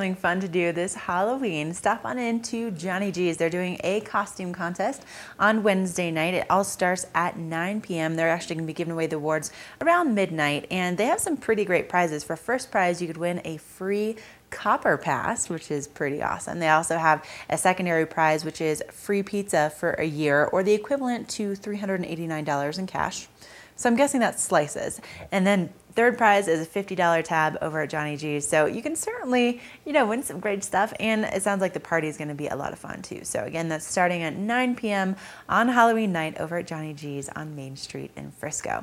Something fun to do this Halloween. Stop on into Johnny G's. They're doing a costume contest on Wednesday night. It all starts at 9 p.m. They're actually going to be giving away the awards around midnight, and they have some pretty great prizes. For first prize, you could win a free Copper Pass, which is pretty awesome. They also have a secondary prize, which is free pizza for a year, or the equivalent to $389 in cash. So I'm guessing that's slices. And then third prize is a $50 tab over at Johnny G's. So you can certainly, you know, win some great stuff. And it sounds like the party is going to be a lot of fun too. So again, that's starting at 9 p.m. on Halloween night over at Johnny G's on Main Street in Frisco.